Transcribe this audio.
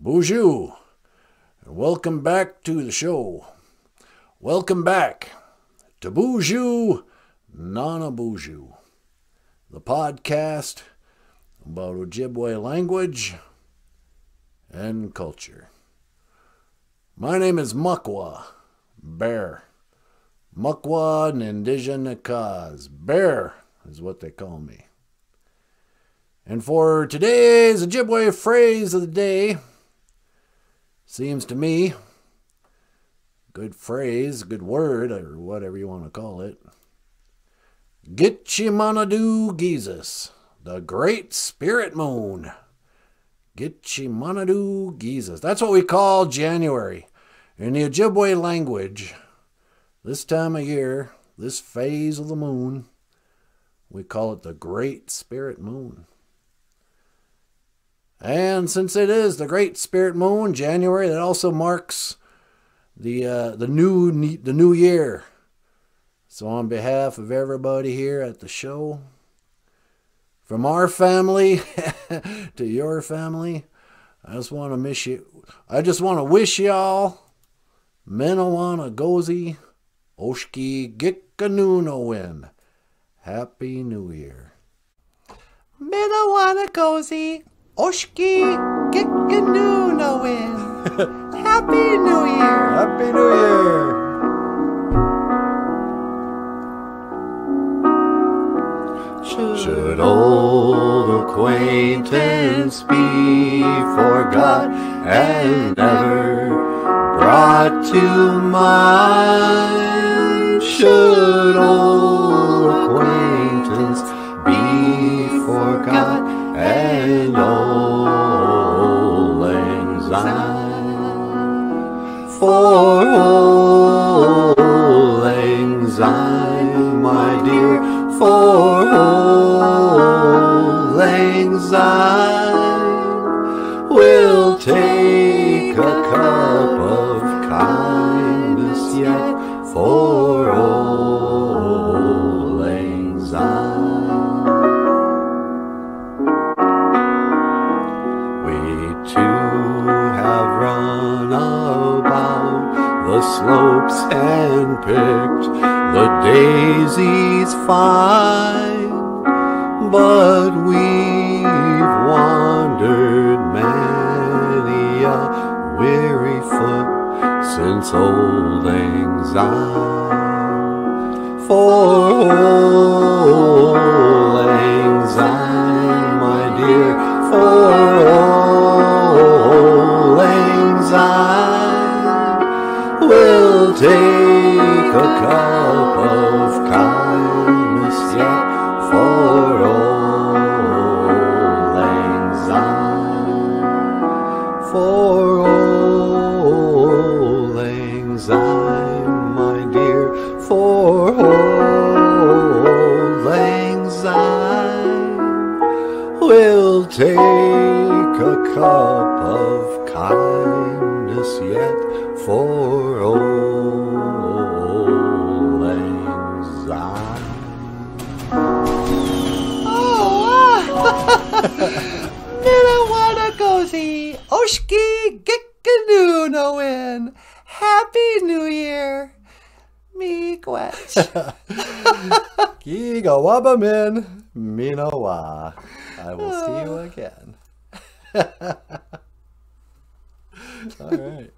Boozhoo, and welcome back to the show. Welcome back to Boozhoo, Nana Boozhoo, the podcast about Ojibwe language and culture. My name is Mukwa Bear. Mukwa Nindijanakaz. Bear is what they call me. And for today's Ojibwe phrase of the day, seems to me, good phrase, good word, or whatever you want to call it. Gitchimanadu Gizis, the Great Spirit Moon. Gitchimanadu Gizis. That's what we call January in the Ojibwe language. This time of year, this phase of the moon, we call it the Great Spirit Moon. And since it is the Great Spirit Moon, January, that also marks the uh, the new the new year. So on behalf of everybody here at the show, from our family to your family, I just want to miss you. I just want to wish y'all Menawana Gozi Oshki Gikanuno Happy New Year. Menawana Gozi Oshki Gikanuno Happy New Year. Happy New Year. Should old acquaintance be forgot and never brought to mind? Should old For all syne, my dear, for all syne, we'll take a cup of kindness yet the slopes and picked the daisies fine, but we've wandered many a weary foot since old anxiety. For old take a cup of kindness yet for all anxiety, for old anxiety, my dear, for old anxiety. We'll take a cup of kindness yet for Oshki Gikanuno Happy New Year. Miigwech. Kiga wabamin, minawa. I will see you ah. again. All right.